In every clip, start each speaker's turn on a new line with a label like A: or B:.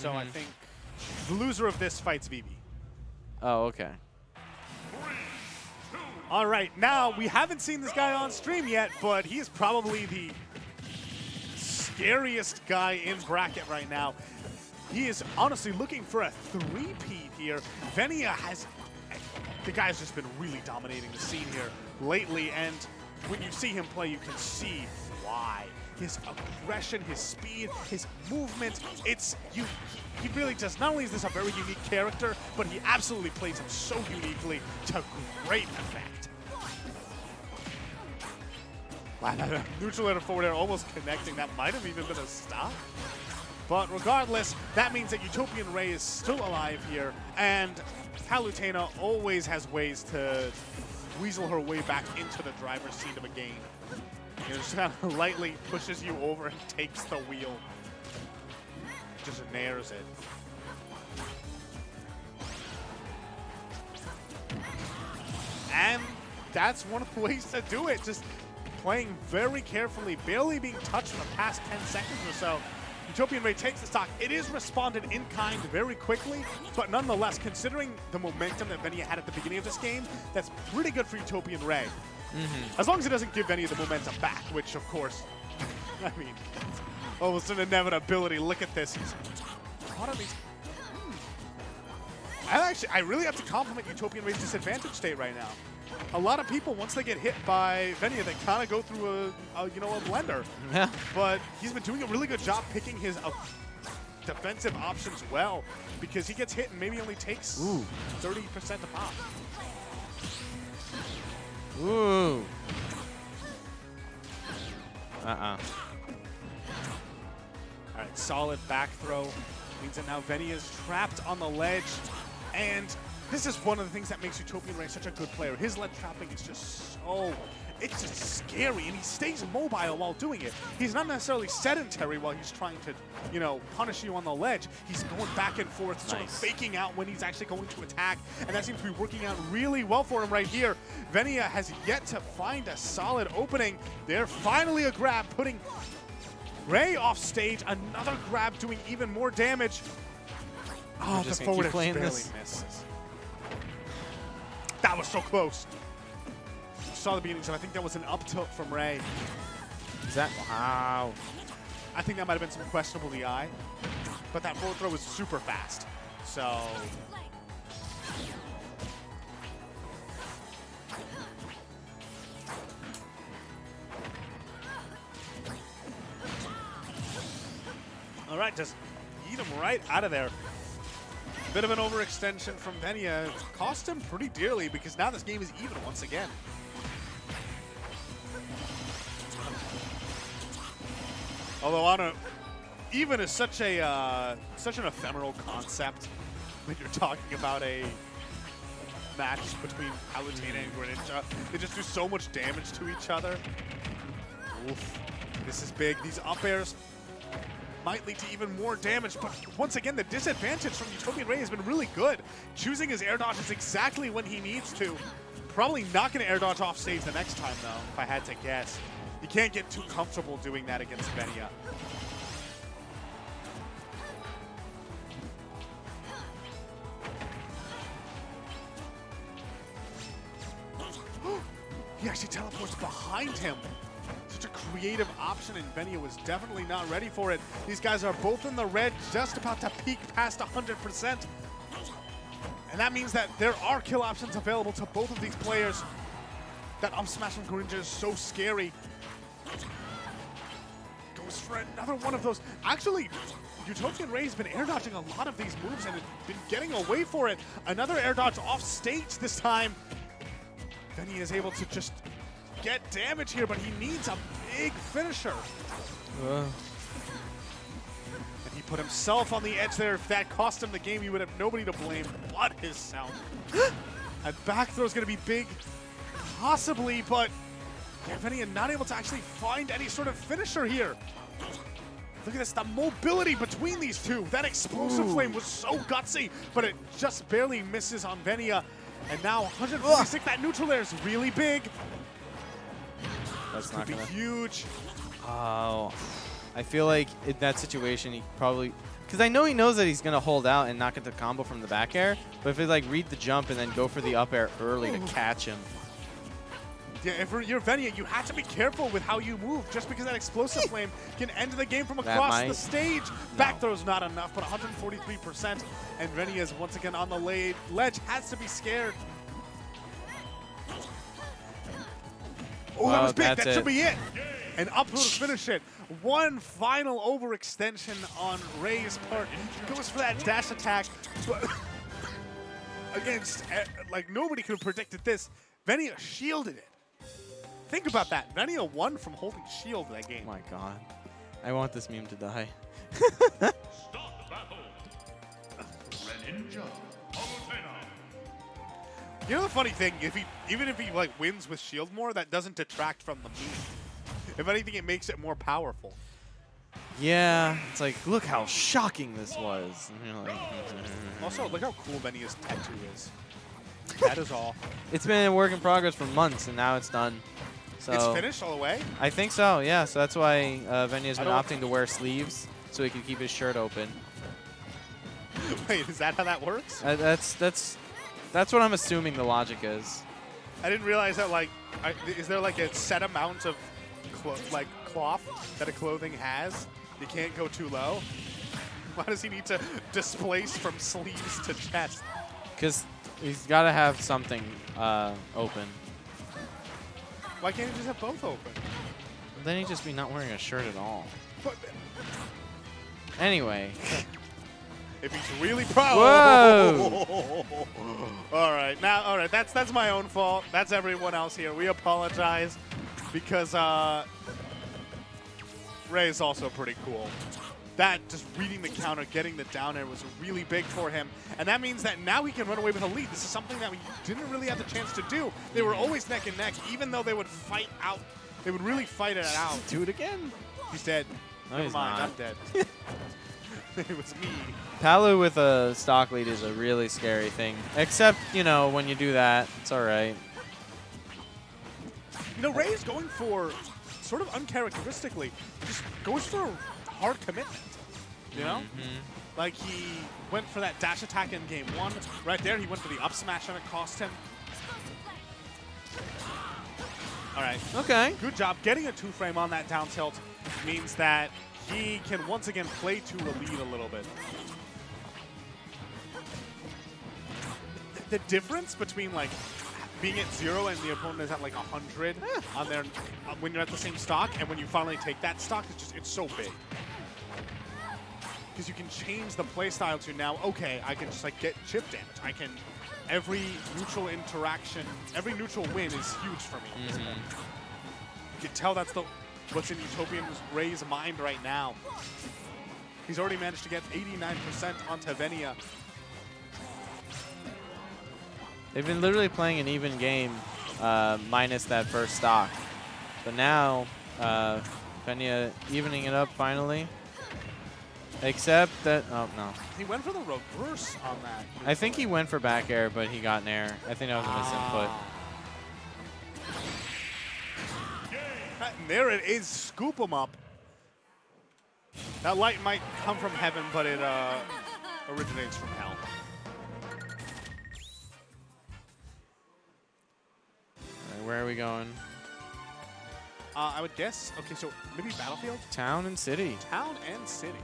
A: So I
B: Mhm.
A: think the loser of this fights Vivi.
B: Oh, okay.
A: All right, now we haven't seen this guy on stream yet, but he is probably the scariest guy in bracket right now. He is honestly looking for a three-peat here. Venia has, the guy's just been really dominating the scene here lately, and when you see him play, you can see why. His aggression, his speed, his movement, it's, you, he really does, not only is this a very unique character, but he absolutely plays him so uniquely to great effect. Neutral air forward air almost connecting. That might have even been a stop. But regardless, that means that Utopian Ray is still alive here, and Palutena always has ways to weasel her way back into the driver's seat of a game. You just kind of lightly pushes you over and takes the wheel. Just nares it. And that's one of the ways to do it. Just playing very carefully, barely being touched for the past 10 seconds or so. Utopian Ray takes the stock. It is responded in kind very quickly, but nonetheless, considering the momentum that Venia had at the beginning of this game, that's pretty good for Utopian Ray. As long as it doesn't give any of the momentum back, which of course, I mean, it's almost an inevitability. Look at this. He's caught on these. Hmm. I actually, I really have to compliment Utopian Ray's disadvantage state right now. A lot of people, once they get hit by Venia, they kind of go through a, a, you know, a blender.
B: Yeah.
A: But he's been doing a really good job picking his uh, defensive options well because he gets hit and maybe only takes 30% to pop.
B: Ooh. Uh-uh.
A: All right, solid back throw. Means that now Venia is trapped on the ledge. And this is one of the things that makes Utopian Ray such a good player. His ledge trapping is just so, it's just scary. And he stays mobile while doing it. He's not necessarily sedentary while he's trying to, you know, punish you on the ledge. He's going back and forth, sort of faking out when he's actually going to attack. And that seems to be working out really well for him right here. Venia has yet to find a solid opening. There finally a grab, putting Ray off stage, another grab doing even more damage. Oh,
B: We're
A: the
B: just
A: forward
B: playing
A: barely
B: this.
A: misses. That was so close. Saw the beginning, so I think that was an up tilt from Ray.
B: Is that? Wow.
A: I think that might have been some questionable DI, but that forward throw was super fast. So All right, just eat him right out of there. Bit of an overextension from Venia. Cost him pretty dearly because now this game is even once again. Although on a, even is such a uh, such an ephemeral concept when you're talking about a match between Palutena and Greninja. They just do so much damage to each other. Oof. This is big. These up airs might lead to even more damage, but once again, the disadvantage from Utopian Ray has been really good. Choosing his air dodges exactly when he needs to. Probably not going to air dodge off stage the next time, though, if I had to guess. You can't get too comfortable doing that against Venia. he actually teleports behind him. Such a creative option, and Venia was definitely not ready for it. These guys are both in the red, just about to peak past 100%. And that means that there are kill options available to both of these players. That up smash from Greninja is so scary. For another one of those. Actually, Utopian Ray's been air dodging a lot of these moves and been getting away for it. Another air dodge off stage this time. Then he is able to just get damage here, but he needs a big finisher.
B: Uh,
A: And he put himself on the edge there. If that cost him the game, he would have nobody to blame but sound. and back throw is going to be big, possibly, but Gavenia not able to actually find any sort of finisher here. Look at this, the mobility between these two. That explosive
B: Ooh.
A: flame was so gutsy, but it just barely misses on Venia. And now 146, that neutral air is really big.
B: that's not gonna.
A: Be huge.
B: Oh. I feel like in that situation, he probably Because I know he knows that he's going to hold out and not get the combo from the back air. But if he like read the jump and then go for the up air early to catch him.
A: Yeah, if you're Venia, you have to be careful with how you move, just because that explosive flame can end the game from across the stage.
B: No.
A: Back throw's not enough, but 143%, and Venia is once again on the la- ledge, has to be scared. Oh, that
B: Well,
A: was big. That should
B: it.
A: be it. And up to finish it. One final overextension on Ray's part. Goes for that dash attack. but Against, eh, like, nobody could have predicted this. Venia shielded it. Think about that. Venia won from holding shield that game.
B: Oh my god. I want this meme to die.
C: Start the battle. Greninja,
A: You know the funny thing, if he even if he like wins with shield more, that doesn't detract from the meme. If anything, it makes it more powerful.
B: Yeah, it's like, look how shocking this was. Like,
A: Also, look how cool Venia's tattoo is. That is all.
B: it's been a work in progress for months, and now it's done. So
A: it's finished all the way.
B: I think so. Yeah. So that's why uh,
A: Venia's
B: been opting to wear sleeves so he can keep his shirt open.
A: Wait, is that how that works?
B: Uh, that's that's that's what I'm assuming the logic is.
A: I didn't realize that. Like, I, is there like a set amount of clo- like cloth that a clothing has? You can't go too low. Why does he need to displace from sleeves to chest?
B: Because he's got to have something uh, open.
A: Why can't he just have both open?
B: Then he'd just be not wearing a shirt at all.
A: But
B: Anyway,
A: if he's really proud.
B: Whoa!
A: all right, now, all right. That's that's my own fault. That's everyone else here. We apologize because uh, Ray is also pretty cool. That just reading the counter, getting the down air was really big for him, and that means that now he can run away with a lead. This is something that we didn't really have the chance to do. They were always neck and neck, even though they would fight out. They would really fight it out.
B: do it again.
A: He's dead.
B: No,
A: Never
B: he's
A: mind,
B: not.
A: I'm dead. it was me.
B: Palu with a stock lead is a really scary thing. Except, you know, when you do that, it's all right.
A: You know, Ray is going for sort of uncharacteristically, just goes for hard commitment. You know? Mm-hmm. Like he went for that dash attack in game one. Right there, he went for the up smash and it cost him. All right,
B: Okay.
A: good job. Getting a two frame on that down tilt means that he can once again play to a lead a little bit. The difference between like being at zero and the opponent is at like 100 ah. on their when you're at the same stock and when you finally take that stock, it's just it's so big. Because you can change the playstyle to now, okay, I can just like get chip damage. I can every neutral interaction, every neutral win is huge for me. this point. You can tell that's the what's in Utopian Ray's mind right now. He's already managed to get 89% on Tavenia.
B: They've been literally playing an even game uh, minus that first stock. But now, uh, Pena evening it up finally. Except that, oh no.
A: He went for the reverse on that.
B: I think he went for back air, but he got an air. I think that was a misinput.
A: Ah. And there it is. Scoop him up. That light might come from heaven, but it uh, originates from hell.
B: Where are we going?
A: Uh, I would guess. Okay, so maybe Battlefield,
B: Town and city.
A: town, and city.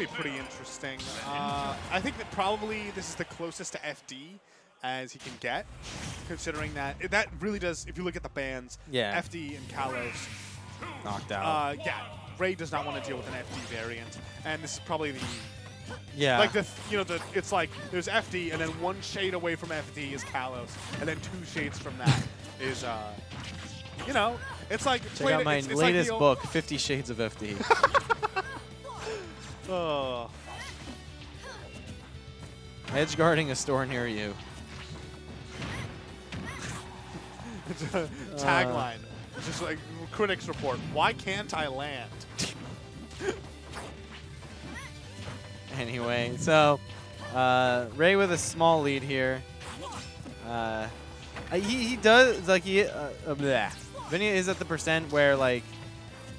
A: Be pretty interesting. Uh, I think that probably this is the closest to FD as he can get, considering that that really does. If you look at the bands,
B: Yeah.
A: FD and Kalos.
B: Knocked out.
A: Uh, yeah, Ray does not want to deal with an FD variant, and this is probably the
B: yeah.
A: like the you know the it's like there's FD, and then one shade away from FD is Kalos, and then two shades from that is uh, you know, it's like
B: Check out my
A: it's, it's like
B: latest
A: old-
B: book, Fifty Shades of FD.
A: Oh.
B: Edge guarding a store near you.
A: It's a tagline. It's just like critics report. Why can't I land?
B: Anyway, so uh, Ray with a small lead here. Uh, uh, he, he does like he uh, uh. Vinny is at the percent where like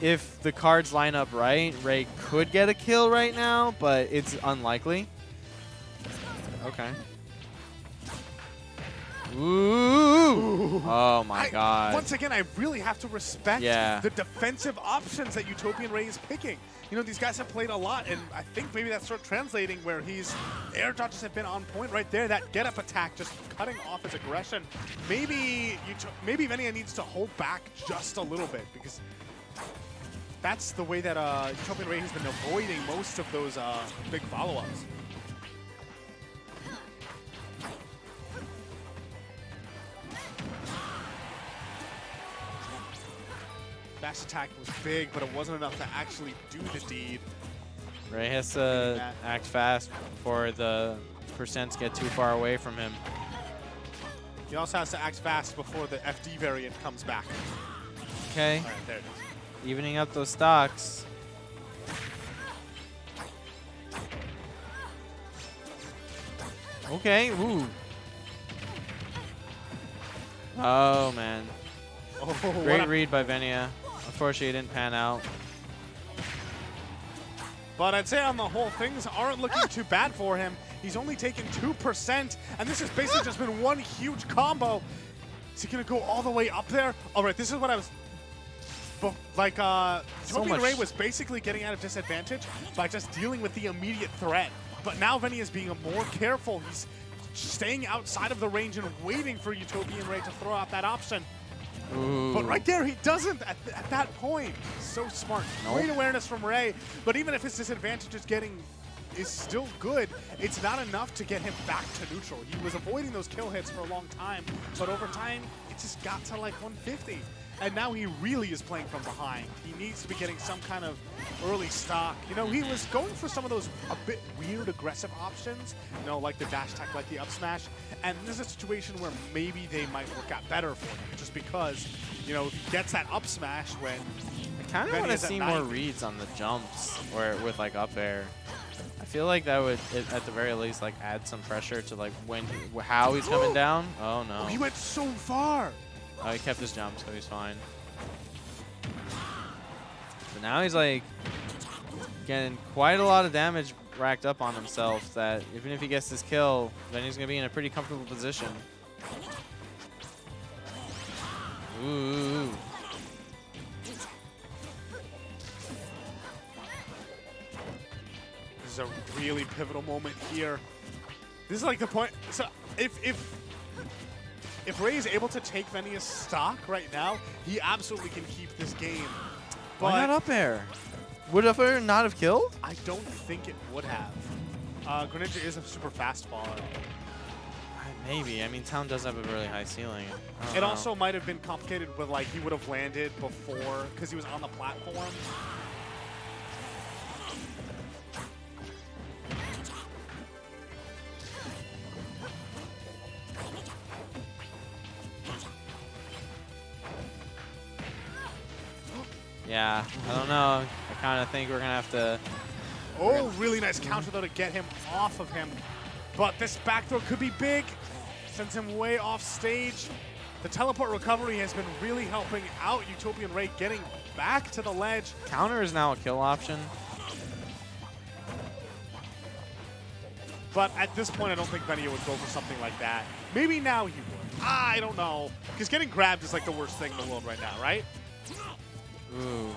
B: if the cards line up right, Ray could get a kill right now, but it's unlikely. Okay. Ooh. Oh my
A: I-
B: god.
A: Once again, I really have to respect
B: Yeah.
A: the defensive options that Utopian Ray is picking. You know, these guys have played a lot, and I think maybe that's sort of translating where he's air dodges have been on point right there. That get up attack just cutting off his aggression. Maybe Uto- maybe Venia needs to hold back just a little bit because that's the way that uh, Utopian Ray has been avoiding most of those uh, big follow-ups. Dash attack was big, but it wasn't enough to actually do the deed.
B: Ray has to act fast before the percents get too far away from him.
A: He also has to act fast before the FD variant comes back.
B: Okay,
A: right, there it is.
B: Evening up those stocks. Okay, ooh. Oh man,
A: Oh,
B: great read by Venia. Unfortunately, it didn't pan out.
A: But I'd say on the whole, things aren't looking too bad for him. He's only taken 2%, and this has basically just been one huge combo. Is he going to go all the way up there? All right, this is what I was... Like, uh,
B: So much-
A: Ray was basically getting at a disadvantage by just dealing with the immediate threat. But now Venia is being more careful. He's staying outside of the range and waiting for Utopian Ray to throw out that option.
B: Ooh.
A: But right there, he doesn't at, th- at that point. So smart.
B: Nope.
A: Great awareness from Ray. But even if his disadvantage is getting is still good, it's not enough to get him back to neutral. He was avoiding those kill hits for a long time, but over time, it just got to like 150. And now he really is playing from behind. He needs to be getting some kind of early stock. You know, he was going for some of those a bit weird aggressive options, you know, like the dash attack, like the up smash. And this is a situation where maybe they might work out better for him, just because, you know, if he gets that up smash when
B: I kind of want to see more reads on the jumps or with like up air. I feel like that would, at at the very least, like add some pressure to like when, he, how he's coming down. Oh no!
A: Oh, he went so far.
B: Oh, he kept his jump, so he's fine. But now he's like getting quite a lot of damage racked up on himself. That even if he gets this kill, then he's gonna be in a pretty comfortable position. Ooh.
A: This is a really pivotal moment here. This is like the point. So if if if Ray is able to take Venia's stock right now, he absolutely can keep this game. But
B: Why not up air? Would up air not have killed?
A: I don't think it would have. Uh, Greninja is a super fast faller.
B: Maybe. I mean, Town does have a really high ceiling.
A: It
B: know.
A: also might have been complicated with like he would have landed before because he was on the platform.
B: Think we're gonna have to.
A: Oh, really nice counter though to get him off of him. But this back throw could be big. Sends him way off stage. The teleport recovery has been really helping out Utopian Ray getting back to the ledge.
B: Counter is now a kill option.
A: But at this point, I don't think Benio would go for something like that. Maybe now he would. I don't know. Because getting grabbed is like the worst thing in the world right now, right?
B: Ooh.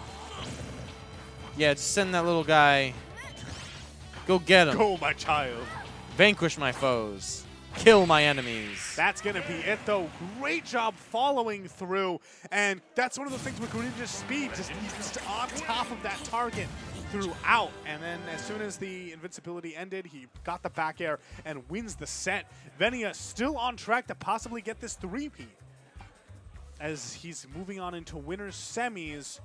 B: Yeah, just send that little guy. Go get him.
A: Go, my child.
B: Vanquish my foes. Kill my enemies.
A: That's going to be it, though. Great job following through. And that's one of the things with Greninja's speed. Just just on top of that target throughout. And then as soon as the invincibility ended, he got the back air and wins the set. Venia still on track to possibly get this three-peat. As he's moving on into winners semis